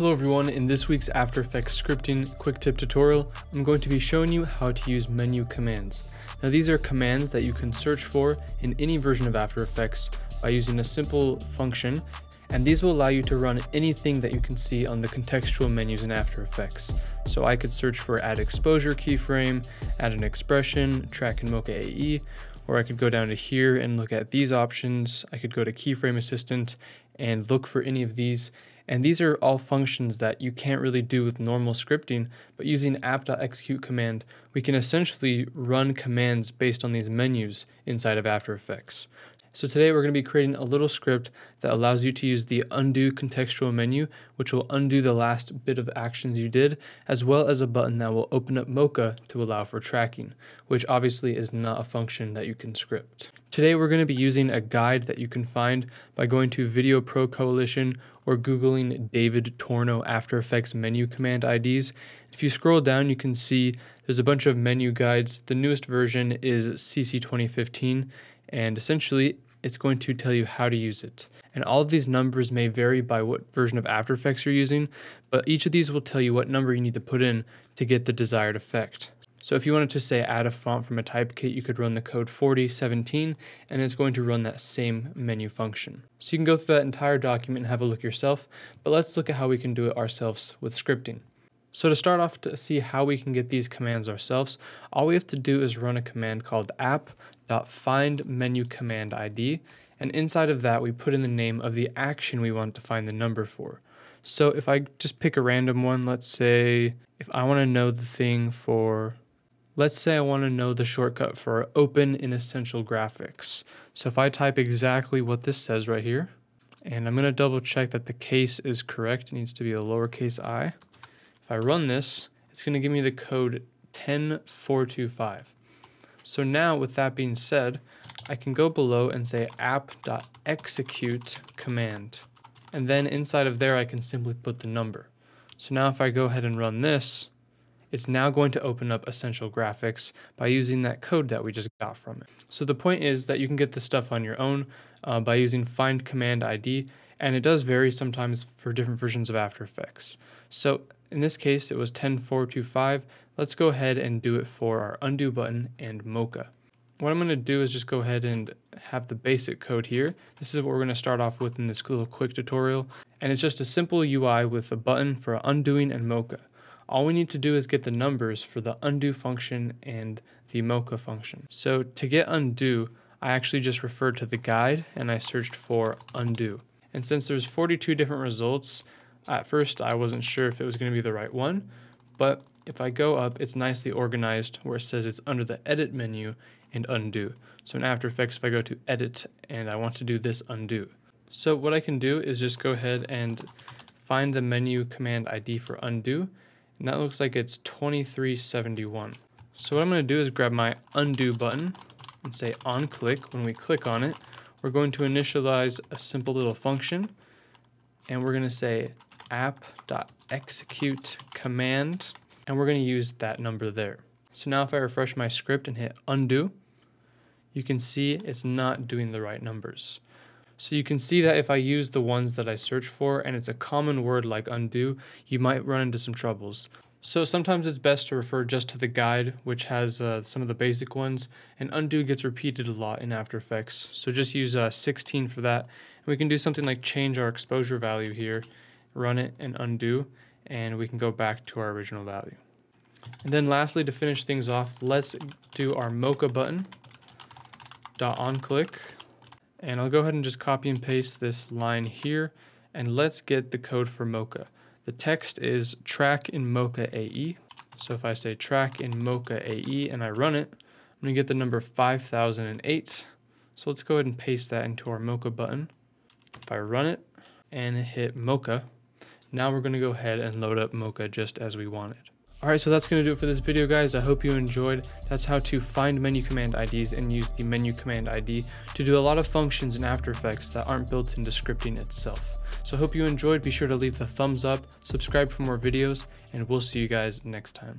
Hello everyone, in this week's After Effects scripting quick tip tutorial, I'm going to be showing you how to use menu commands. Now these are commands that you can search for in any version of After Effects by using a simple function, and these will allow you to run anything that you can see on the contextual menus in After Effects. So I could search for add exposure keyframe, add an expression, track in Mocha AE, or I could go down to here and look at these options. I could go to keyframe assistant and look for any of these and these are all functions that you can't really do with normal scripting, but using app.execute command, we can essentially run commands based on these menus inside of After Effects. So today we're going to be creating a little script that allows you to use the undo contextual menu, which will undo the last bit of actions you did, as well as a button that will open up Mocha to allow for tracking, which obviously is not a function that you can script. Today we're going to be using a guide that you can find by going to Video Pro Coalition or Googling David Torno After Effects menu command IDs. If you scroll down, you can see there's a bunch of menu guides. The newest version is CC 2015 and essentially it's going to tell you how to use it. And all of these numbers may vary by what version of After Effects you're using, but each of these will tell you what number you need to put in to get the desired effect. So if you wanted to say add a font from a Typekit, you could run the code 4017 and it's going to run that same menu function. So you can go through that entire document and have a look yourself, but let's look at how we can do it ourselves with scripting. So to start off to see how we can get these commands ourselves, all we have to do is run a command called app.find menu command ID, and inside of that we put in the name of the action we want to find the number for. So if I just pick a random one, let's say if I want to know the thing for, let's say I want to know the shortcut for open in essential graphics. So if I type exactly what this says right here, and I'm going to double check that the case is correct, it needs to be a lowercase i. If I run this, it's going to give me the code 10425. So now with that being said, I can go below and say app.execute command. And then inside of there, I can simply put the number. So now if I go ahead and run this, it's now going to open up Essential Graphics by using that code that we just got from it. So the point is that you can get this stuff on your own uh, by using find command ID, and it does vary sometimes for different versions of After Effects. So in this case, it was 10425. Let's go ahead and do it for our undo button and Mocha. What I'm going to do is just go ahead and have the basic code here. This is what we're going to start off with in this little quick tutorial. And it's just a simple UI with a button for undoing and Mocha. All we need to do is get the numbers for the undo function and the Mocha function. So to get undo, I actually just referred to the guide and I searched for undo. And since there's 42 different results, at first, I wasn't sure if it was going to be the right one, but if I go up, it's nicely organized where it says it's under the edit menu and undo. So in After Effects, if I go to edit and I want to do this undo. So what I can do is just go ahead and find the menu command ID for undo, and that looks like it's 2371. So what I'm going to do is grab my undo button and say on click. When we click on it, we're going to initialize a simple little function, and we're going to say app.execute command, and we're going to use that number there. So now if I refresh my script and hit undo, you can see it's not doing the right numbers. So you can see that if I use the ones that I search for and it's a common word like undo, you might run into some troubles. So sometimes it's best to refer just to the guide, which has uh, some of the basic ones, and undo gets repeated a lot in After Effects. So just use uh, 16 for that. And we can do something like change our exposure value here run it and undo, and we can go back to our original value. And then lastly, to finish things off, let's do our Mocha button, dot on click, and I'll go ahead and just copy and paste this line here, and let's get the code for Mocha. The text is track in Mocha AE. So if I say track in Mocha AE and I run it, I'm gonna get the number 5008. So let's go ahead and paste that into our Mocha button. If I run it and hit Mocha, now we're going to go ahead and load up Mocha just as we wanted. Alright, so that's going to do it for this video, guys. I hope you enjoyed. That's how to find menu command IDs and use the menu command ID to do a lot of functions in After Effects that aren't built into scripting itself. So I hope you enjoyed. Be sure to leave the thumbs up, subscribe for more videos, and we'll see you guys next time.